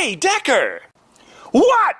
Hey, Decker! What?